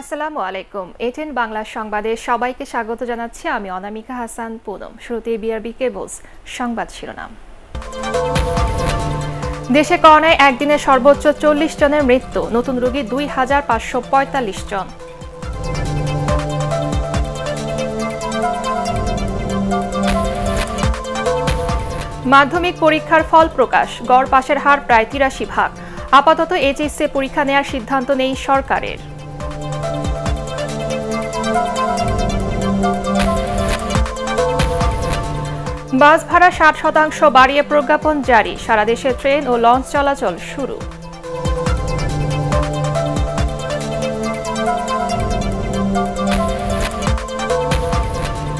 আসসালামু আলাইকুম। এটেন বাংলা সংবাদে সবাইকে স্বাগত জানাচ্ছি। আমি অনামিকা হাসান পুনম। শুরুতে বিআরবি কেবলস সংবাদ শিরোনাম। দেশে করোনায় একদিনে সর্বোচ্চ চল্লিশ জনের মৃত্যু। নতুন রোগী দুই হাজার পাঁচশো পঁয়তাল্লিশ জন। মাধ্যমিক পরীক্ষার ফল প্রকাশ। গড় পাশের হার প্রায় তিরাশি ভাগ। আপাতত এইচএসসি পরীক্ষা নেওয়ার সিদ্ধান্ত নেই সরকারের। বাস ভাড়া ষাট শতাংশ বাড়িয়ে প্রজ্ঞাপন জারি। সারা দেশে ট্রেন ও লঞ্চ চলাচল শুরু।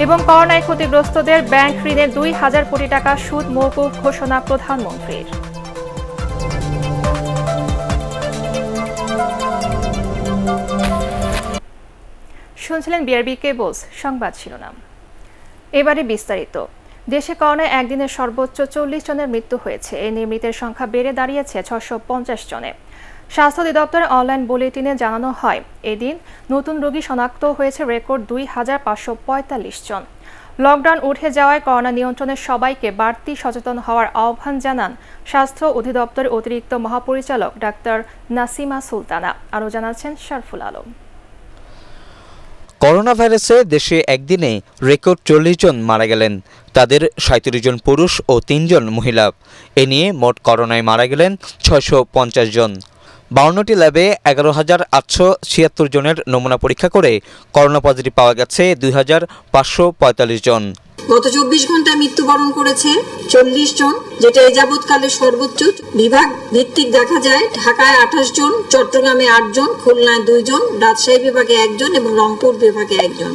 এবং করোনায় ক্ষতিগ্রস্তদের ব্যাংক ঋণের দুই হাজার কোটি টাকা সুদ মৌকুফ ঘোষণা প্রধানমন্ত্রীর। শুনছিলেন বিআরবি কেবলস সংবাদ শিরোনাম। এবারে বিস্তারিত। দেশে করোনায় একদিনে সর্বোচ্চ চল্লিশ জনের মৃত্যু হয়েছে। এই নিয়ে মৃতের সংখ্যা বেড়ে দাঁড়িয়েছে ছশো পঞ্চাশ জনে। স্বাস্থ্য অধিদপ্তরের অনলাইন বুলেটিনে জানানো হয়, এদিন নতুন রোগী শনাক্ত হয়েছে রেকর্ড দুই হাজার পাঁচশো পঁয়তাল্লিশ জন। লকডাউন উঠে যাওয়ায় করোনা নিয়ন্ত্রণে সবাইকে বাড়তি সচেতন হওয়ার আহ্বান জানান স্বাস্থ্য অধিদপ্তরের অতিরিক্ত মহাপরিচালক ডাক্তার নাসিমা সুলতানা। আরও জানাচ্ছেন শারফুল আলম। করোনা ভাইরাসে দেশে একদিনে রেকর্ড চল্লিশ জন মারা গেলেন। তাদের সাঁত্রিশ জন পুরুষ ও তিনজন মহিলা। এ নিয়ে মোট করোনায় মারা গেলেন ছয়শো পঞ্চাশ জন। বাউন্নটি ল্যাবে এগারো হাজার আটশো ছিয়াত্তর জনের নমুনা পরীক্ষা করে করোনা পজিটিভ পাওয়া গেছে দুই হাজার পাঁচশো পঁয়তাল্লিশ জন। গত চব্বিশ ঘন্টায় মৃত্যুবরণ করেছে চল্লিশ জন, যেটা এ যাবৎকালে সর্বোচ্চ। বিভাগ ভিত্তিক দেখা যায়, ঢাকায় আঠাশ জন, চট্টগ্রামে আট জন, খুলনায় দুইজন রাজশাহী বিভাগে একজন এবং রংপুর বিভাগে একজন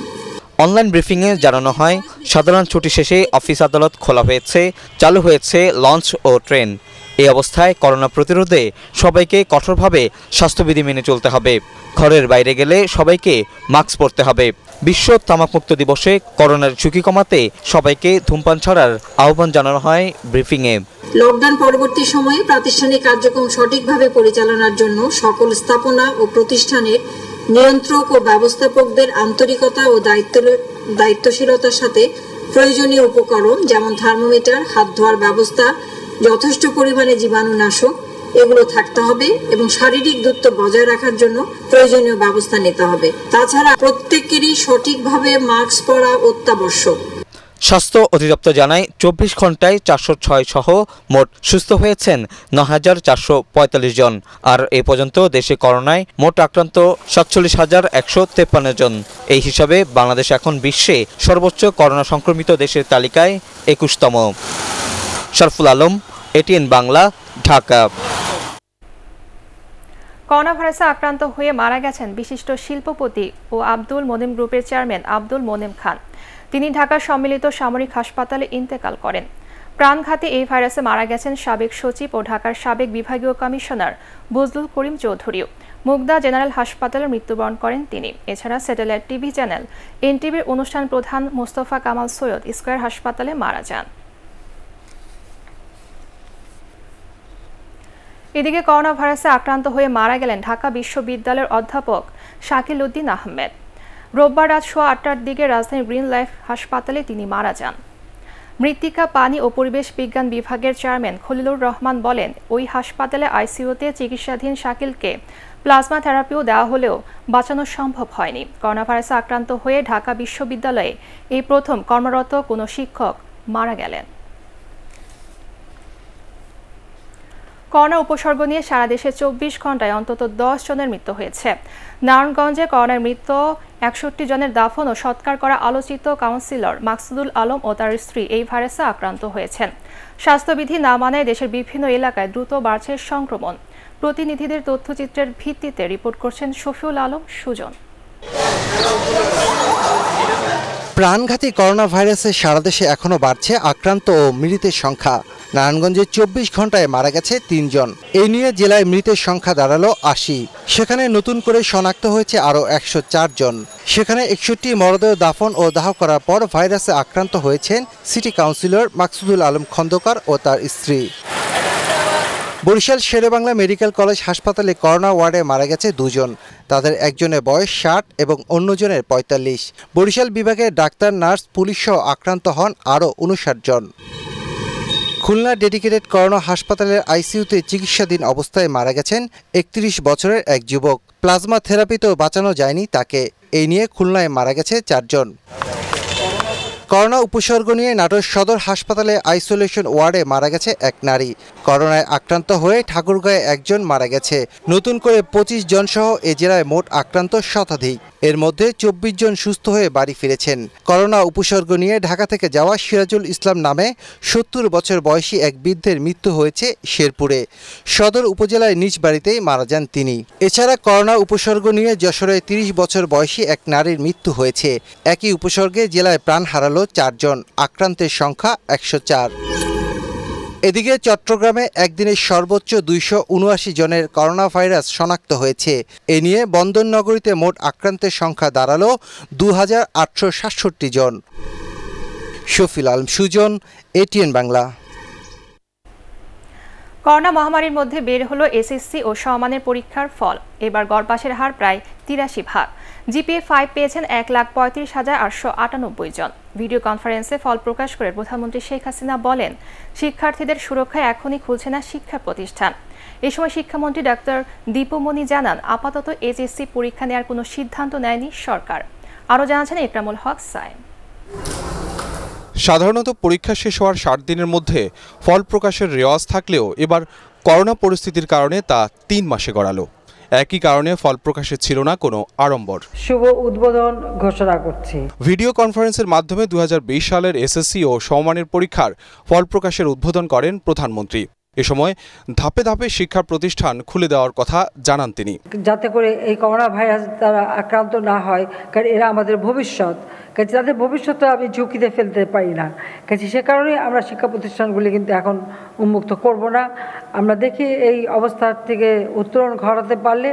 অনলাইন ব্রিফিংয়ে জানানো হয়, সাধারণ ছুটি শেষে অফিস আদালত খোলা হয়েছে, চালু হয়েছে লঞ্চ ও ট্রেন। এই অবস্থায় করোনা প্রতিরোধে সবাইকে কঠোরভাবে স্বাস্থ্যবিধি মেনে চলতে হবে। ঘরের বাইরে গেলে সবাইকে মাস্ক পরতে হবে। বিশ্ব তামাকমুক্ত দিবসে করোনার ঝুঁকি কমাতে সবাইকে ধূমপান ছাড়ার আহ্বান জানানো হয় ব্রিফিংয়ে। লকডাউন পরবর্তী সময়ে প্রাতিষ্ঠানিক কার্যক্রম সঠিকভাবে পরিচালনার জন্য সকল স্থাপনা ও প্রতিষ্ঠানের নিয়ন্ত্রক ও ব্যবস্থাপকদের আন্তরিকতা ও দায়িত্ব দায়িত্বশীলতার সাথে প্রয়োজনীয় উপকরণ যেমন থার্মোমিটার, হাত ধোয়ার ব্যবস্থা যথেষ্ট পরিমাণে জীবাণুনাশক এগুলো থাকতে হবে এবং শারীরিক দূরত্ব বজায় রাখার জন্য প্রয়োজনীয় ব্যবস্থা নিতে হবে। তাছাড়া প্রত্যেকেরই সঠিকভাবে মাস্ক পরা অত্যাবশ্যক। স্বাস্থ্য অধিদপ্তর জানায়, চব্বিশ ঘন্টায় চারশো ছয় সহ মোট সুস্থ হয়েছেন ন হাজার চারশো পঁয়তাল্লিশ জন। আর এ পর্যন্ত দেশে করোনায় মোট আক্রান্ত সাতচল্লিশ হাজার একশো তেপ্পান্ন জন। এই হিসাবে বাংলাদেশ এখন বিশ্বে সর্বোচ্চ করোনা সংক্রমিত দেশের তালিকায় একুশতম। শরফুল আলম, এটিএন বাংলা, ঢাকা। করোনা ভাইরাসে আক্রান্ত হয়ে মারা গেছেন বিশিষ্ট শিল্পপতি ও আব্দুল মোনেম গ্রুপের চেয়ারম্যান আব্দুল মোনেম খান। তিনি ঢাকার সম্মিলিত সামরিক হাসপাতালে ইন্তেকাল করেন। প্রাণঘাতে এই ভাইরাসে মারা গেছেন সাবেক সচিব ও ঢাকার সাবেক বিভাগীয় কমিশনার বজলুল করিম চৌধুরীও। মুগদা জেনারেল হাসপাতালে মৃত্যুবরণ করেন তিনি। এছাড়া স্যাটেলাইট টিভি চ্যানেল, এনটিভির অনুষ্ঠান প্রধান মোস্তফা কামাল সৈয়দ স্কয়ার হাসপাতালে মারা যান। এদিকে করোনা ভাইরাসে আক্রান্ত হয়ে মারা গেলেন ঢাকা বিশ্ববিদ্যালয়ের অধ্যাপক শাকিল উদ্দিন আহমেদ। রোববার রাত সোয়া আটটার দিকে রাজধানীর গ্রিন লাইফ হাসপাতালে তিনি মারা যান। মৃত্তিকা, পানি ও পরিবেশ বিজ্ঞান বিভাগের চেয়ারম্যান খলিলুর রহমান বলেন, ওই হাসপাতালে আইসিইউতে চিকিৎসাধীন শাকিলকে প্লাজমা থেরাপিও দেওয়া হলেও বাঁচানো সম্ভব হয়নি। করোনা ভাইরাসে আক্রান্ত হয়ে ঢাকা বিশ্ববিদ্যালয়ে এই প্রথম কর্মরত কোনো শিক্ষক মারা গেলেন। করোনা উপসর্গ নিয়ে সারা দেশে চব্বিশ ঘন্টায় অন্তত দশ জনের মৃত্যু হয়েছে। নারায়ণগঞ্জে করোনার মৃত্যু একষট্টি জনের দাফন ও সৎকার করা আলোচিত কাউন্সিলর মাকসুদুল আলম ও তার স্ত্রী এই ভাইরাসে আক্রান্ত হয়েছেন। স্বাস্থ্যবিধি না মানায় দেশের বিভিন্ন এলাকায় দ্রুত বাড়ছে সংক্রমণ। প্রতিনিধিদের তথ্যচিত্রের ভিত্তিতে রিপোর্ট করছেন শফিউল আলম সুজন। প্রাণঘাতী করোনা ভাইরাসে সারা দেশে এখনও বাড়ছে আক্রান্ত ও মৃতের সংখ্যা। নারায়ণগঞ্জে চব্বিশ ঘন্টায় মারা গেছে তিনজন। এই নিয়ে জেলায় মৃতের সংখ্যা দাঁড়াল আশি। সেখানে নতুন করে শনাক্ত হয়েছে আরও একশো জন। সেখানে একষট্টি মরদেহ দাফন ও দাহ করার পর ভাইরাসে আক্রান্ত হয়েছেন সিটি কাউন্সিলর মাকসুদুল আলম খন্দকার ও তার স্ত্রী। বরিশাল শেরেবাংলা মেডিকেল কলেজ হাসপাতালে করোনা ওয়ার্ডে মারা গেছে দুজন। তাদের একজনের বয়স ষাট এবং অন্যজনের পঁয়তাল্লিশ। বরিশাল বিভাগের ডাক্তার, নার্স, পুলিশ সহ আক্রান্ত হন আরও উনষাট জন। খুলনা ডেডিকেটেড করোনা হাসপাতালের আইসিইউতে চিকিৎসাধীন অবস্থায় মারা গেছেন একত্রিশ বছরের এক যুবক। প্লাজমা থেরাপিতেও বাঁচানো যায়নি তাকে। এই নিয়ে খুলনায় মারা গেছে চারজন। করোনা উপসর্গ নিয়ে নাটোর সদর হাসপাতালে আইসোলেশন ওয়ার্ডে মারা গেছে এক নারী। করোনায় আক্রান্ত হয়ে ঠাকুরগাঁয়ে একজন মারা গেছে। নতুন করে পঁচিশ জন সহ এ জেলায় মোট আক্রান্ত শতাধিক। এর মধ্যে চব্বিশ জন সুস্থ হয়ে বাড়ি ফিরেছেন। করোনা উপসর্গ নিয়ে ঢাকা থেকে যাওয়া সিরাজুল ইসলাম নামে সত্তর বছর বয়সী এক বৃদ্ধের মৃত্যু হয়েছে শেরপুরে। সদর উপজেলায় নিজ বাড়িতেই মারা যান তিনি। এছাড়া করোনা উপসর্গ নিয়ে যশোরে তিরিশ বছর বয়সী এক নারীর মৃত্যু হয়েছে। একই উপসর্গে জেলায় প্রাণ হারালো চারজন। আক্রান্তের সংখ্যা একশো চার। এদিকে চট্টগ্রামে একদিনে সর্বোচ্চ দুইশো উনআশি জনের করোনা ভাইরাস শনাক্ত হয়েছে। এ নিয়ে বন্দরনগরীতে মোট আক্রান্তের সংখ্যা দাঁড়াল দু হাজার সাতষট্টি জন। শফিল আলম, সুজন, এটিএন বাংলা। করোনা মহামারীর মধ্যে বের হলো এসএসসি ও সমানের পরীক্ষার ফল। এবার গড় পাশের হার প্রায় তিরাশি ভাগ। জিপিএ ফাইভ পেয়েছেন এক লাখ পঁয়ত্রিশ হাজার আটশো আটানব্বই জন। ভিডিও কনফারেন্সে ফল প্রকাশ করে প্রধানমন্ত্রী শেখ হাসিনা বলেন, শিক্ষার্থীদের সুরক্ষায় এখনই খুলছে না শিক্ষা প্রতিষ্ঠান। এ সময় শিক্ষামন্ত্রী ডাক্তার দীপমণি জানান, আপাতত এইচএসসি পরীক্ষা নেওয়ার কোনো সিদ্ধান্ত নেয়নি সরকার। আরও জানাচ্ছেন ইকরামুল হক সাইম সাধারণত পরীক্ষা শেষ হওয়ার ষাট দিনের মধ্যে ফল প্রকাশের রেওয়াজ থাকলেও এবার করোনা পরিস্থিতির কারণে তা তিন মাসে গড়ালো। একই কারণে ফল প্রকাশে ছিল না কোনো আড়ম্বর। শুভ উদ্বোধন ঘোষণা করছি। ভিডিও কনফারেন্সের মাধ্যমে দু হাজার বিশ সালের এসএসসি ও সমমানের পরীক্ষার ফল প্রকাশের উদ্বোধন করেন প্রধানমন্ত্রী। এ সময় ধাপে ধাপে শিক্ষা প্রতিষ্ঠান খুলে দেওয়ার কথা জানান তিনি। যাতে করে এই করোনা ভাইরাস দ্বারা আক্রান্ত না হয় কারণ এরা আমাদের ভবিষ্যৎ। কাজে তাদের ভবিষ্যৎটা আমি ঝুঁকিতে ফেলতে পারি না। কাজে সে কারণে আমরা শিক্ষা প্রতিষ্ঠানগুলি কিন্তু এখন উন্মুক্ত করব না। আমরা দেখি এই অবস্থা থেকে উত্তরণ ঘটাতে পারলে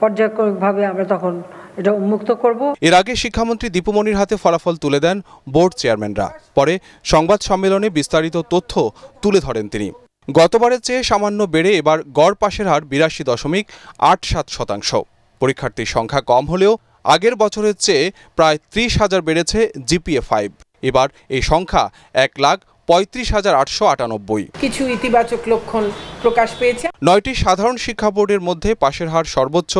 পর্যায়ক্রমিকভাবে আমরা তখন এটা উন্মুক্ত করব। এর আগে শিক্ষামন্ত্রী দীপুমণির হাতে ফলাফল তুলে দেন বোর্ড চেয়ারম্যানরা। পরে সংবাদ সম্মেলনে বিস্তারিত তথ্য তুলে ধরেন তিনি। গতবারের চেয়ে সামান্য বেড়ে এবার গড় পাশের হার বিরাশি দশমিক আট সাত শতাংশ। পরীক্ষার্থীর সংখ্যা কম হলেও আগের বছরের চেয়ে প্রায় ত্রিশ হাজার বেড়েছে জিপিএ ফাইভ। এবার এই সংখ্যা এক লাখ পঁয়ত্রিশ হাজার আটশো আটানব্বই। কিছু ইতিবাচক লক্ষণ প্রকাশ পেয়েছে। নয়টি সাধারণ শিক্ষা বোর্ডের মধ্যে পাশের হার সর্বোচ্চ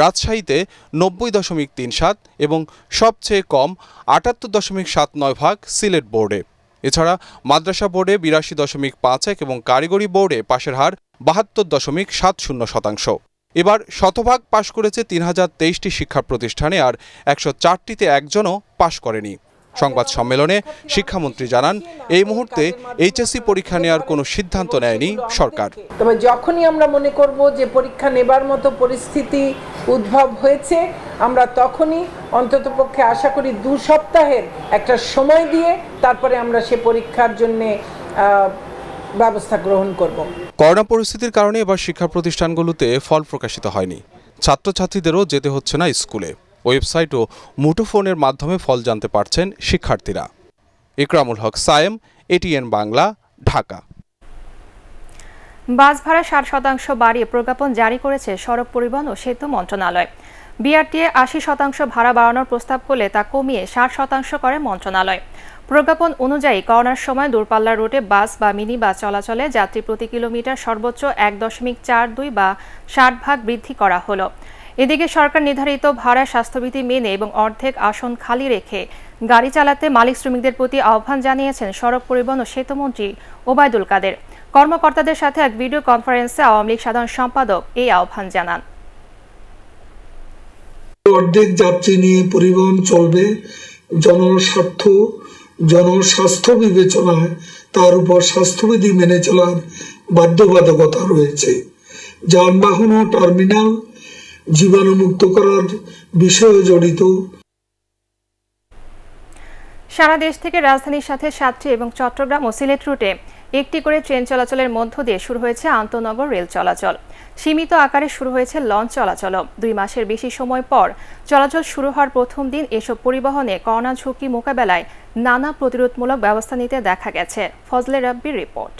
রাজশাহীতে নব্বই দশমিক তিন সাত এবং সবচেয়ে কম আটাত্তর দশমিক সাত নয় ভাগ সিলেট বোর্ডে। এছাড়া মাদ্রাসা বোর্ডে বিরাশি দশমিক পাঁচ এক এবং কারিগরি বোর্ডে পাশের হার বাহাত্তর দশমিক সাত শূন্য শতাংশ। এবার শতভাগ পাশ করেছে তিন হাজার তেইশটি শিক্ষা প্রতিষ্ঠানে আর একশো চারটিতে একজনও পাশ করেনি। সংবাদ সম্মেলনে শিক্ষামন্ত্রী জানান এই মুহূর্তে এইচএসসি পরীক্ষা নেওয়ার কোনো সিদ্ধান্ত নেয়নি সরকার। তবে যখনই আমরা মনে করব যে পরীক্ষা নেবার মতো পরিস্থিতি উদ্ভব হয়েছে আমরা তখনই অন্ততপক্ষে আশা করি দু সপ্তাহের একটা সময় দিয়ে তারপরে আমরা সে পরীক্ষার জন্য ব্যবস্থা গ্রহণ করব। করোনা পরিস্থিতির কারণে এবার শিক্ষা প্রতিষ্ঠানগুলোতে ফল প্রকাশিত হয়নি। ছাত্রছাত্রীদেরও যেতে হচ্ছে না স্কুলে। ওয়েবসাইট ও মুঠোফোনের মাধ্যমে ফল জানতে পারছেন শিক্ষার্থীরা। ইকরামুল হক, সায়েম, এটিএন বাংলা, ঢাকা। বাস ভাড়া ষাট শতাংশ বাড়িয়ে প্রজ্ঞাপন জারি করেছে সড়ক পরিবহন ও সেতু মন্ত্রণালয়। বিআরটিএ আশি শতাংশ ভাড়া বাড়ানোর প্রস্তাব করলে তা কমিয়ে ষাট শতাংশ করে মন্ত্রণালয়। প্রজ্ঞাপন অনুযায়ী করোনার সময় দূরপাল্লার রুটে বাস বা মিনি বাস চলাচলে যাত্রী প্রতি কিলোমিটার সর্বোচ্চ এক দশমিক চার দুই বা ষাট ভাগ বৃদ্ধি করা হলো। এদিকে সরকার নির্ধারিত ভাড়া স্বাস্থ্যবিধি মেনে এবং অর্ধেক আসন খালি রেখে গাড়ি চালাতে মালিক শ্রমিকদের প্রতি আহ্বান জানিয়েছেন সড়ক পরিবহন ও সেতুমন্ত্রী ওবায়দুল কাদের। কর্মকর্তাদের সাথে এক ভিডিও কনফারেন্সে আওয়ামী লীগ সাধারণ সম্পাদক এই আহ্বান জানান। অর্ধেক যাত্রী নিয়ে পরিবহন চলবে জনস্বার্থ জনস্বাস্থ্য বিবেচনায় তার উপর স্বাস্থ্যবিধি মেনে চলার বাধ্যবাধকতা রয়েছে। যানবাহন ও টার্মিনাল জীবাণুমুক্ত করার বিষয়ে জড়িত। সারা দেশ থেকে রাজধানীর সাথে সাতটি এবং চট্টগ্রাম ও সিলেট রুটে একটি করে ট্রেন চলাচলের মধ্য দিয়ে শুরু হয়েছে আন্তনগর রেল চলাচল। সীমিত আকারে শুরু হয়েছে লঞ্চ চলাচল দুই মাসের বেশি সময় পর চলাচল শুরু হওয়ার প্রথম দিন এসব পরিবহনে করোনা ঝুঁকি মোকাবেলায় নানা প্রতিরোধমূলক ব্যবস্থা নিতে দেখা গেছে। ফজলে রাব্বির রিপোর্ট।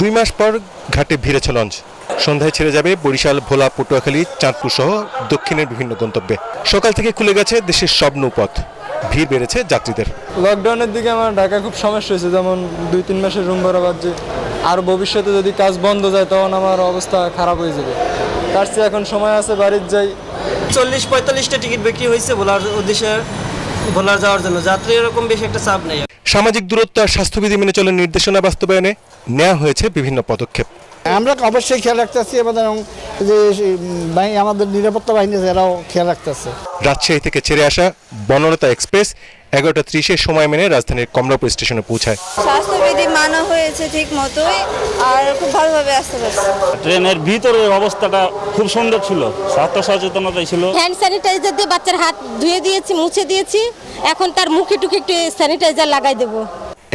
দুই মাস পর ঘাটে ভিড়েছে লঞ্চ। সন্ধ্যায় ছেড়ে যাবে বরিশাল ভোলা পটুয়াখালী চাঁদপুর সহ দক্ষিণের বিভিন্ন গন্তব্যে। সকাল থেকে খুলে গেছে দেশের সব নৌপথ। ভিড় বেড়েছে যাত্রীদের। লকডাউনের দিকে আমার ঢাকা খুব সমস্যা হয়েছে। যেমন দুই তিন মাসের রুম ভাড়া বাজছে আর ভবিষ্যতে যদি কাজ বন্ধ যায় তখন আমার অবস্থা খারাপ হয়ে যাবে। তার চেয়ে এখন সময় আছে বাড়ির যাই। চল্লিশ পঁয়তাল্লিশটা টিকিট বিক্রি হয়েছে ভোলার উদ্দেশ্যে। ভোলার যাওয়ার জন্য। যাত্রী এরকম বেশি একটা চাপ নেই। সামাজিক দূরত্ব আর স্বাস্থ্যবিধি মেনে চলার নির্দেশনা বাস্তবায়নে নেওয়া হয়েছে বিভিন্ন পদক্ষেপ। আমরা অবশ্যই খেয়াল রাখতেছি এবং যে আমাদের নিরাপত্তা বাহিনী এরাও খেয়াল রাখতেছে। রাজশাহী থেকে ছেড়ে আসা বনলতা এক্সপ্রেস এগারোটা ত্রিশের সময় মেনে রাজধানীর কমলাপুর স্টেশনে পৌঁছায়। স্বাস্থ্যবিধি মানা হয়েছে ঠিক মতোই আর খুব ভালোভাবে আসতে পারছি। ট্রেনের ভিতরে অবস্থাটা খুব সুন্দর ছিল স্বাস্থ্য সচেতনতাই ছিল। হ্যান্ড স্যানিটাইজার দিয়ে বাচ্চার হাত ধুয়ে দিয়েছি মুছে দিয়েছি এখন তার মুখে টুকে একটু স্যানিটাইজার লাগাই দেবো।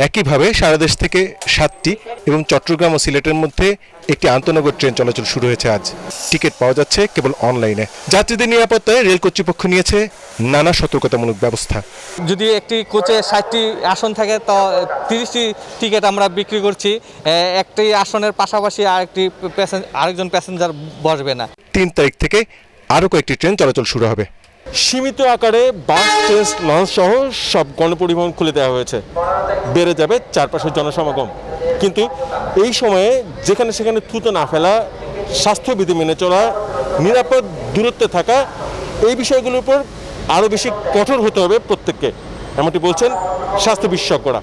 একইভাবে সারা দেশ থেকে সাতটি এবং চট্টগ্রাম ও সিলেটের মধ্যে একটি আন্তনগর ট্রেন চলাচল শুরু হয়েছে আজ। টিকিট পাওয়া যাচ্ছে কেবল অনলাইনে। যাত্রীদের নিরাপত্তায় রেল কর্তৃপক্ষ নিয়েছে নানা সতর্কতামূলক ব্যবস্থা। যদি একটি কোচে ষাটটি আসন থাকে তো তিরিশটি টিকিট আমরা বিক্রি করছি। একটি আসনের পাশাপাশি আরেকটি আরেকজন প্যাসেঞ্জার বসবে না। তিন তারিখ থেকে আরও কয়েকটি ট্রেন চলাচল শুরু হবে। সীমিত আকারে বাস ট্রেন লঞ্চ সহ সব গণপরিবহন খুলে দেওয়া হয়েছে। বেড়ে যাবে চারপাশের জনসমাগম। কিন্তু এই সময়ে যেখানে সেখানে থুতো না ফেলা স্বাস্থ্যবিধি মেনে চলা নিরাপদ দূরত্বে থাকা এই বিষয়গুলোর উপর আরও বেশি কঠোর হতে হবে প্রত্যেককে। এমনটি বলছেন স্বাস্থ্য বিশেষজ্ঞরা।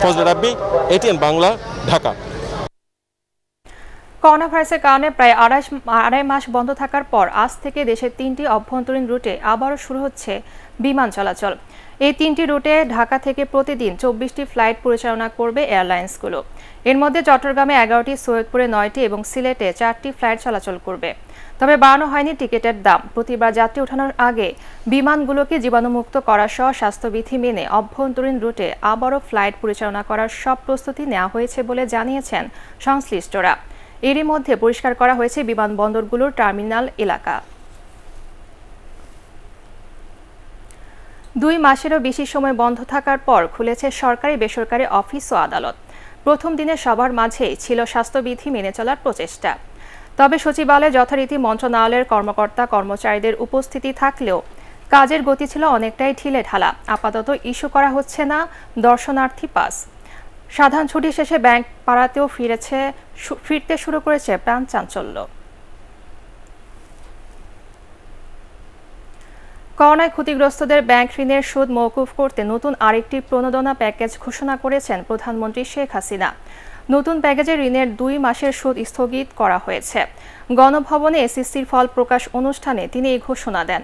ফজল রাব্বি, এটিএন বাংলা, ঢাকা। করোনা ভাইরাসের কারণে প্রায় আড়াই আড়াই মাস বন্ধ থাকার পর আজ থেকে দেশের তিনটি অভ্যন্তরীণ রুটে আবারও শুরু হচ্ছে বিমান চলাচল। এই তিনটি রুটে ঢাকা থেকে প্রতিদিন চব্বিশটি ফ্লাইট পরিচালনা করবে এয়ারলাইন্সগুলো। এর মধ্যে চট্টগ্রামে এগারোটি, সৈয়দপুরে নয়টি এবং সিলেটে চারটি ফ্লাইট চলাচল করবে। তবে বাড়ানো হয়নি টিকিটের দাম। প্রতিবার যাত্রী ওঠানোর আগে বিমানগুলোকে জীবাণুমুক্ত করা সহ স্বাস্থ্যবিধি মেনে অভ্যন্তরীণ রুটে আবারও ফ্লাইট পরিচালনা করার সব প্রস্তুতি নেওয়া হয়েছে বলে জানিয়েছেন সংশ্লিষ্টরা। এরই মধ্যে পরিষ্কার করা হয়েছে বিমানবন্দরগুলোর টার্মিনাল এলাকা। দুই মাসেরও বেশি সময় বন্ধ থাকার পর খুলেছে সরকারি বেসরকারি অফিস ও আদালত। প্রথম দিনে সবার মাঝেই ছিল স্বাস্থ্যবিধি মেনে চলার প্রচেষ্টা। তবে সচিবালয়ে যথারীতি মন্ত্রণালয়ের কর্মকর্তা, কর্মচারীদের উপস্থিতি থাকলেও কাজের গতি ছিল অনেকটাই ঢিলে ঢালা। আপাতত ইস্যু করা হচ্ছে না, দর্শনার্থী পাস। সাধারণ ছুটি শেষে ব্যাংক পাড়াতেও ফিরেছে, ফিরতে শুরু করেছে প্রাণ চাঞ্চল্য করোনায় ক্ষতিগ্রস্তদের ব্যাংক ঋণের সুদ মৌকুফ করতে নতুন আরেকটি প্রণোদনা প্যাকেজ ঘোষণা করেছেন প্রধানমন্ত্রী শেখ হাসিনা। নতুন প্যাকেজে ঋণের দুই মাসের সুদ স্থগিত করা হয়েছে। গণভবনে এসএসসির ফল প্রকাশ অনুষ্ঠানে তিনি এই ঘোষণা দেন।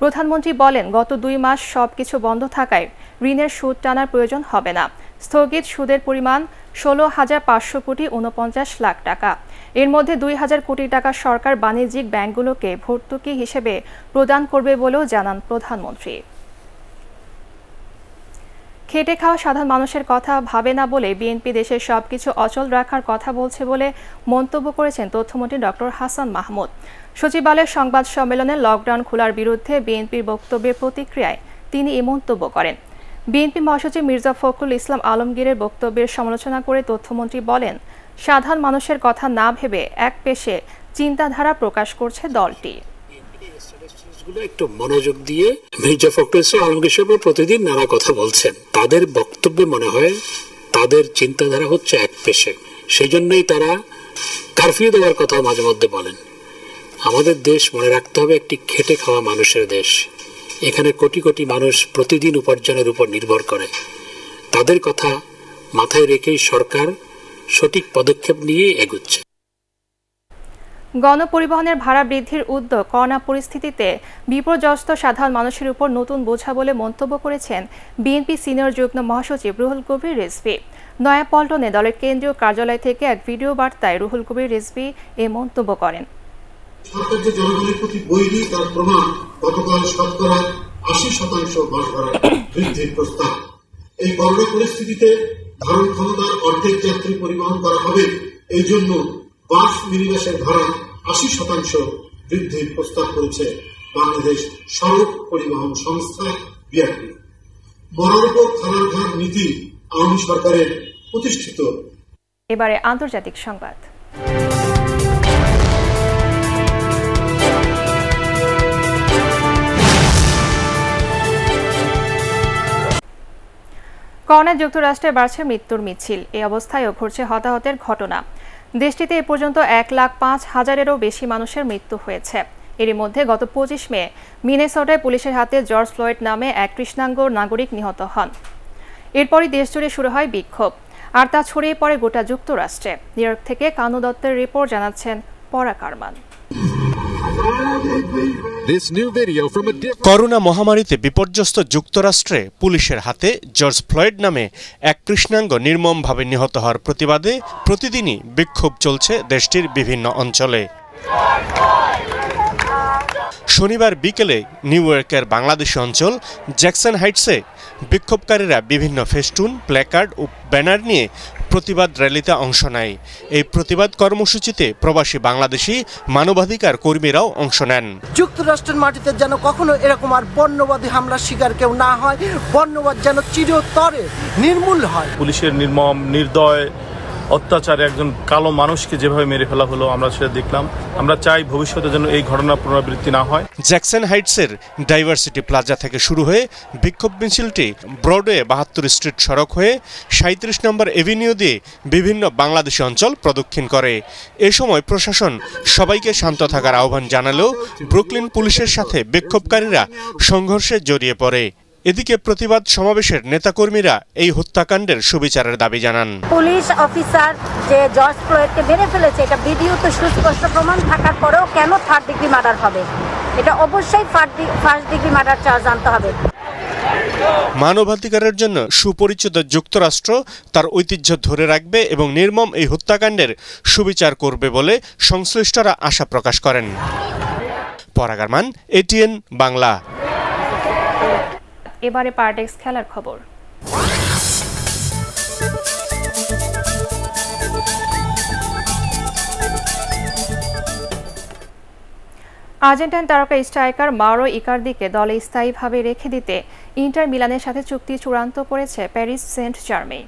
প্রধানমন্ত্রী বলেন, গত দুই মাস সবকিছু বন্ধ থাকায় ঋণের সুদ টানার প্রয়োজন হবে না। স্থগিত সুদের পরিমাণ ষোলো হাজার পাঁচশো কোটি উনপঞ্চাশ লাখ টাকা। এর মধ্যে দুই হাজার কোটি টাকা সরকার বাণিজ্যিক ব্যাংকগুলোকে ভর্তুকি হিসেবে প্রদান করবে বলেও জানান প্রধানমন্ত্রী। খেটে খাওয়া সাধারণ মানুষের কথা ভাবে না বলে বিএনপি দেশের সবকিছু অচল রাখার কথা বলছে বলে মন্তব্য করেছেন তথ্যমন্ত্রী ডক্টর হাসান মাহমুদ। সচিবালয়ের সংবাদ সম্মেলনে লকডাউন খোলার বিরুদ্ধে বিএনপির বক্তব্যের প্রতিক্রিয়ায় তিনি এই মন্তব্য করেন। বিএনপি মহাসচিব মির্জা ফখরুল ইসলাম আলমগীরের বক্তব্যের সমালোচনা করে তথ্যমন্ত্রী বলেন, সাধারণ মানুষের কথা না ভেবে এক পেশে চিন্তাধারা প্রকাশ করছে দলটি। একটু মনোযোগ দিয়ে মির্জা ফখরুল ইসলাম আলমগীর প্রতিদিন নানা কথা বলছেন। তাদের বক্তব্যে মনে হয় তাদের চিন্তাধারা হচ্ছে এক পেশে। সেই জন্যই তারা কারফিউ দেওয়ার কথা মাঝে মধ্যে বলেন। আমাদের দেশ মনে রাখতে হবে একটি খেটে খাওয়া মানুষের দেশ। এখানে কোটি কোটি মানুষ প্রতিদিন উপার্জনের উপর নির্ভর করে। তাদের কথা মাথায় রেখেই সরকার সঠিক পদক্ষেপ নিয়ে এগুচ্ছে। গণপরিবহনের ভাড়া বৃদ্ধির উদ্যোগ করোনা পরিস্থিতিতে বিপর্যস্ত সাধারণ মানুষের উপর নতুন বোঝা বলে মন্তব্য করেছেন বিএনপি সিনিয়র যুগ্ম মহাসচিব রুহুল কবির রিজভি। নয়াপল্টনে দলের কেন্দ্রীয় কার্যালয় থেকে এক ভিডিও বার্তায় রুহুল কবির রিজভি এ মন্তব্য করেন। সরকার যে জনগণের প্রতি বৈরী তার প্রমাণ গতকাল শতকরা আশি শতাংশ বাস ভাড়া বৃদ্ধির প্রস্তাব। এই করোনা পরিস্থিতিতে ধারণ ক্ষমতার অর্ধেক যাত্রী পরিবহন করা হবে এই জন্য বাস মিনিবাসের ভাড়া আশি শতাংশ বৃদ্ধির প্রস্তাব করেছে বাংলাদেশ সড়ক পরিবহন সংস্থা বিআরপি মরার খানার ঘর নীতি আওয়ামী সরকারের প্রতিষ্ঠিত। এবারে আন্তর্জাতিক সংবাদ। করোনা যুক্তরাষ্ট্রে বাড়ছে মৃত্যুর মিছিল। এই অবস্থায়ও ঘটছে হতাহতের ঘটনা। দেশটিতে এ পর্যন্ত এক লাখ পাঁচ হাজারেরও বেশি মানুষের মৃত্যু হয়েছে। এরই মধ্যে গত পঁচিশ মে মিনেসোটায় পুলিশের হাতে জর্জ ফ্লয়েড নামে এক কৃষ্ণাঙ্গ নাগরিক নিহত হন। এরপরই দেশজুড়ে শুরু হয় বিক্ষোভ। আর তা ছড়িয়ে পড়ে গোটা যুক্তরাষ্ট্রে। নিউ থেকে কানু দত্তের রিপোর্ট জানাচ্ছেন পরা কারমান। করোনা মহামারীতে বিপর্যস্ত যুক্তরাষ্ট্রে পুলিশের হাতে জর্জ ফ্লয়েড নামে এক কৃষ্ণাঙ্গ নির্মমভাবে নিহত হওয়ার প্রতিবাদে প্রতিদিনই বিক্ষোভ চলছে দেশটির বিভিন্ন অঞ্চলে। শনিবার বিকেলে নিউ ইয়র্কের বাংলাদেশি অঞ্চল জ্যাকসন হাইটসে বিক্ষোভকারীরা বিভিন্ন ফেস্টুন, প্ল্যাকার্ড ও ব্যানার নিয়ে প্রতিবাদ র্যালিতে অংশ নেয়। এই প্রতিবাদ কর্মসূচিতে প্রবাসী বাংলাদেশি মানবাধিকার কর্মীরাও অংশ নেন। যুক্তরাষ্ট্রের মাটিতে যেন কখনো এরকম আর বর্ণবাদী হামলার শিকার কেউ না হয় বর্ণবাদ যেন চিরতরে নির্মূল হয়। পুলিশের নির্মম নির্দয় অত্যাচারে একজন কালো মানুষকে যেভাবে মেরে ফেলা হলো আমরা সেটা দেখলাম। আমরা চাই ভবিষ্যতে যেন এই ঘটনা পুনরাবৃত্তি না হয়। জ্যাকসন হাইটসের ডাইভার্সিটি প্লাজা থেকে শুরু হয়ে বিক্ষোভ মিছিলটি ব্রডওয়ে বাহাত্তর স্ট্রিট সড়ক হয়ে সাঁত্রিশ নম্বর এভিনিউ দিয়ে বিভিন্ন বাংলাদেশি অঞ্চল প্রদক্ষিণ করে। এ সময় প্রশাসন সবাইকে শান্ত থাকার আহ্বান জানালেও ব্রুকলিন পুলিশের সাথে বিক্ষোভকারীরা সংঘর্ষে জড়িয়ে পড়ে। এদিকে প্রতিবাদ সমাবেশের নেতাকর্মীরা এই হত্যাকাণ্ডের সুবিচারের দাবি জানান। পুলিশ অফিসার যে জর্জ ফ্লয়েডকে মেরে ফেলেছে এটা ভিডিওতে সুস্পষ্ট প্রমাণ থাকার পরেও কেন থার্ড ডিগ্রি মার্ডার হবে? এটা অবশ্যই ফার্স্ট ডিগ্রি মার্ডার চার্জ আনতে হবে। মানবাধিকারের জন্য সুপরিচিত যুক্তরাষ্ট্র তার ঐতিহ্য ধরে রাখবে এবং নির্মম এই হত্যাকাণ্ডের সুবিচার করবে বলে সংশ্লিষ্টরা আশা প্রকাশ করেন। পরাগারমান এটিএন বাংলা। এবারে পার্টেক্স খেলার খবর। আর্জেন্টাইন তারকা স্ট্রাইকার মারো ইকার্দিকে দলে স্থায়ীভাবে রেখে দিতে ইন্টার মিলানের সাথে চুক্তি চূড়ান্ত করেছে প্যারিস সেন্ট জার্মেই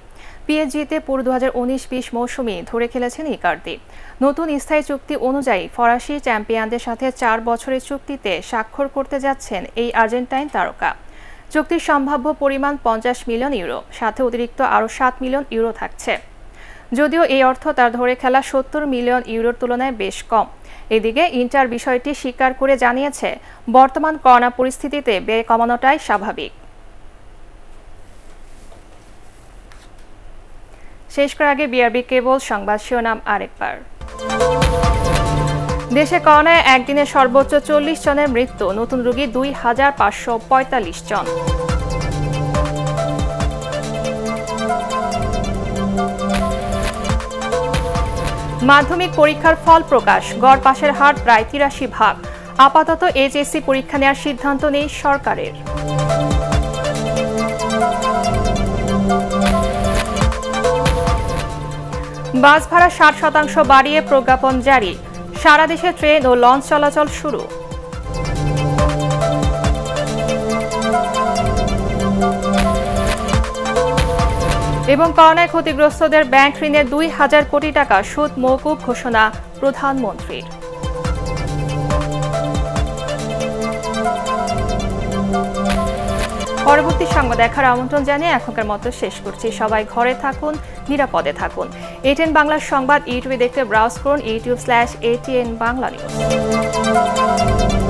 পিএসজিতে পুরো দু হাজার উনিশ বিশ মৌসুমে ধরে খেলেছেন ইকার্দি। নতুন স্থায়ী চুক্তি অনুযায়ী ফরাসি চ্যাম্পিয়নদের সাথে চার বছরের চুক্তিতে স্বাক্ষর করতে যাচ্ছেন এই আর্জেন্টাইন তারকা। চুক্তির সম্ভাব্য পরিমাণ পঞ্চাশ মিলিয়ন ইউরো, সাথে অতিরিক্ত আরও সাত মিলিয়ন ইউরো থাকছে। যদিও এই অর্থ তার ধরে খেলা সত্তর মিলিয়ন ইউরোর তুলনায় বেশ কম। এদিকে ইন্টার বিষয়টি স্বীকার করে জানিয়েছে, বর্তমান করোনা পরিস্থিতিতে ব্যয় কমানোটাই স্বাভাবিক। শেষ করার আগে বিআরবি কেবল সংবাদ শিরোনাম আরেকবার। দেশে করোনায় একদিনে সর্বোচ্চ চল্লিশ জনের মৃত্যু, নতুন রোগী দুই হাজার পাঁচশো পঁয়তাল্লিশ জন। মাধ্যমিক পরীক্ষার ফল প্রকাশ, গড় পাশের হার প্রায় তিরাশি ভাগ। আপাতত এইচএসসি পরীক্ষা নেওয়ার সিদ্ধান্ত নেই সরকারের। বাস ভাড়া ষাট শতাংশ বাড়িয়ে প্রজ্ঞাপন জারি। সারা দেশে ট্রেন ও লঞ্চ চলাচল শুরু। এবং করোনায় ক্ষতিগ্রস্তদের ব্যাংক ঋণের দুই হাজার কোটি টাকা সুদ মৌকুব ঘোষণা প্রধানমন্ত্রীর। পরবর্তী সংবাদ দেখার আমন্ত্রণ জানিয়ে এখনকার মতো শেষ করছি। সবাই ঘরে থাকুন নিরাপদে থাকুন। এটিএন বাংলার সংবাদ ইউটিউবে দেখতে ব্রাউজ করুন YouTube slash ATN Bangla news